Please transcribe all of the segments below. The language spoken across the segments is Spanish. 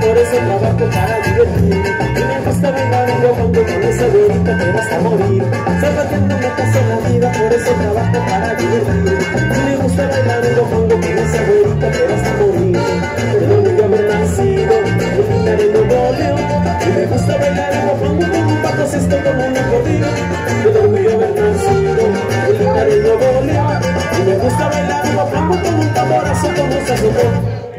por ese trabajo para divertir Y me gusta güerita que vas a morir. No me paso la vida por ese trabajo para divertir. Y me gusta bailar un guapango con esa güerita que vas a morir. Perdón yo haber nacido en un Nuevo Y me gusta bailar un guapango con un pato cesto con un acordeón Perdón yo haber nacido en Nuevo León. Y me gusta bailar un guapango con un tamborazo con un saxofón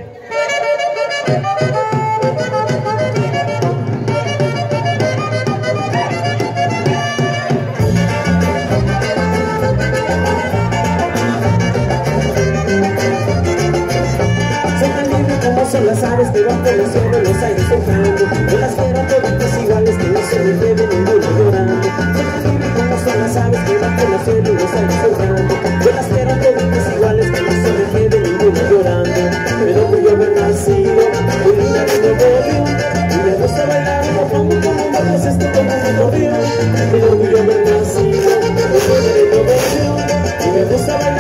son las aves que van por los cielos, los aires soplando Yo las quiero todas iguales, que no se me lleve ninguna llorando como son las aves que van por los cielos, los aires soplando Yo las quiero todas iguales, que no se me lleve ninguna llorando Pero voy a haber nacido, muy linda de Nuevo Y me gusta bailar como pongo como un bajo esto como un acordeón Pero voy a nacido, muy linda de Nuevo Y me gusta bailar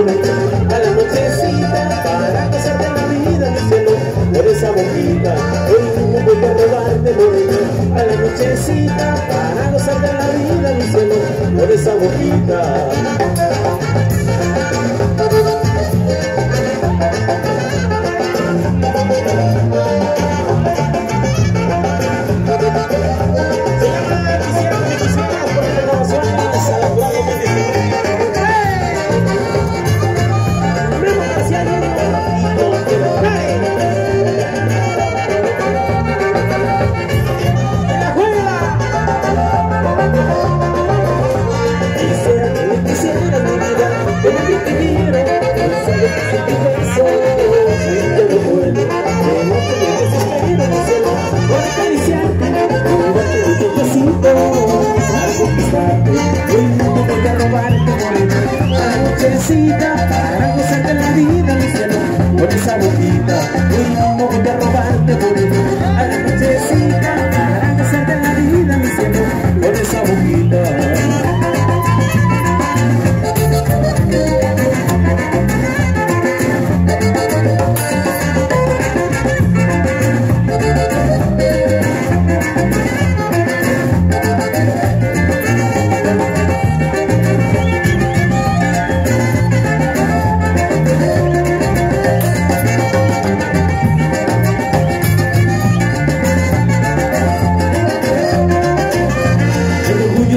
a la nochecita para gozarte la vida, mi cielo, por esa boquita. Hoy mismo voy a robarte, morena, a la nochecita para gozarte la vida, mi cielo, por esa boquita. una nochecita para gozar de la vida, mi cielo, con esa boquita, un modo de robarte, bonito, a la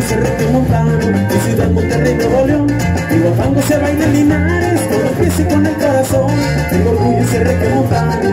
Cerrete Montano, mi ciudad Monterrey Nuevo León. Mi guapango se baila en Linares, con los pies y con el corazón. Tengo orgullo y Cerrete Montano,